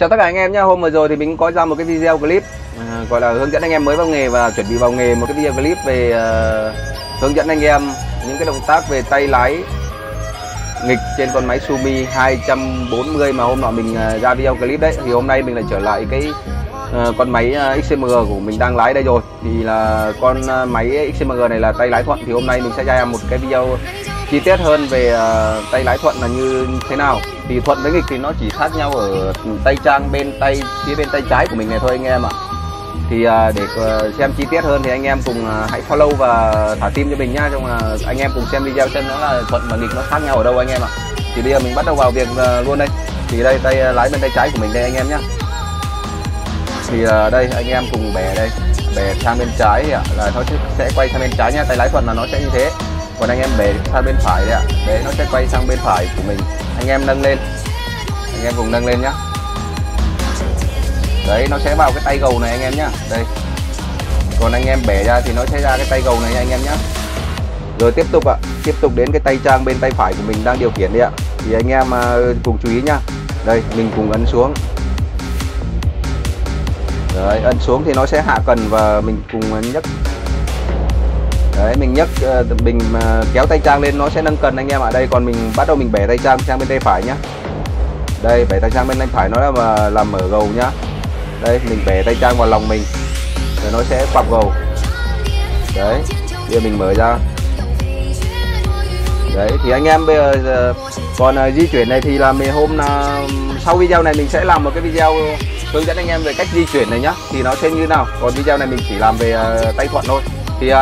Chào tất cả anh em nhé. Hôm vừa rồi thì mình có ra một cái video clip uh, gọi là hướng dẫn anh em mới vào nghề và chuẩn bị vào nghề một cái video clip về uh, hướng dẫn anh em những cái động tác về tay lái nghịch trên con máy Sumi 240 mà hôm nọ mình uh, ra video clip đấy. Thì hôm nay mình lại trở lại cái uh, con máy uh, XCMG của mình đang lái đây rồi. Thì là con uh, máy XCMG này là tay lái thuận thì hôm nay mình sẽ ra một cái video chi tiết hơn về à, tay lái thuận là như thế nào? Thì thuận với nghịch thì nó chỉ khác nhau ở tay trang bên tay phía bên tay trái của mình này thôi anh em ạ. Thì à, để à, xem chi tiết hơn thì anh em cùng hãy follow và thả tim cho mình nhá. Trong là anh em cùng xem video xem nó là thuận và nghịch nó khác nhau ở đâu anh em ạ. Thì bây giờ mình bắt đầu vào việc luôn đây. Thì đây tay lái bên tay trái của mình đây anh em nhé thì đây anh em cùng bẻ đây. Bẻ sang bên trái thì, là nó sẽ quay sang bên trái nhá. Tay lái thuận là nó sẽ như thế còn anh em bẻ sang bên phải đấy ạ. Đấy nó sẽ quay sang bên phải của mình. Anh em nâng lên. Anh em cùng nâng lên nhá. Đấy, nó sẽ vào cái tay gầu này anh em nhá. Đây. Còn anh em bẻ ra thì nó sẽ ra cái tay gầu này anh em nhá. Rồi tiếp tục ạ. Tiếp tục đến cái tay trang bên tay phải của mình đang điều khiển đi ạ. Thì anh em à, cùng chú ý nhá. Đây, mình cùng ấn xuống. Đấy, ấn xuống thì nó sẽ hạ cần và mình cùng nhấc đấy mình nhấc ờ, mình kéo tay trang lên nó sẽ nâng cần anh em ạ. Đây còn mình bắt đầu mình bẻ tay trang sang bên tay phải nhá. Đây bẻ tay trang bên tay phải nó là mà làm mở gầu nhá. Đây mình bẻ tay trang vào lòng mình. Rồi nó sẽ quặp gầu. Đấy bây giờ mình mở ra. Đấy thì anh em bây giờ còn uh, di chuyển này thì là mình hôm uh, sau video này mình sẽ làm một cái video hướng dẫn anh em về cách di chuyển này nhá. Thì nó sẽ như nào? Còn video này mình chỉ làm về uh, tay thuận thôi thì uh,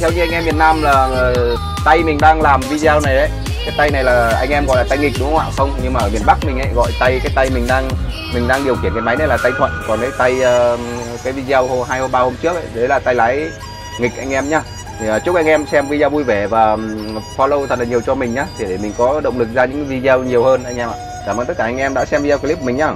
theo như anh em miền Nam là uh, tay mình đang làm video này đấy. Cái tay này là anh em gọi là tay nghịch đúng không ạ? Không nhưng mà ở miền Bắc mình ấy gọi tay cái tay mình đang mình đang điều khiển cái máy này là tay thuận. Còn cái tay uh, cái video hôm hai hôm ba hôm trước ấy, đấy là tay lái nghịch anh em nhá. Thì uh, chúc anh em xem video vui vẻ và follow thật là nhiều cho mình nhá để mình có động lực ra những video nhiều hơn anh em ạ. Cảm ơn tất cả anh em đã xem video clip của mình nhá.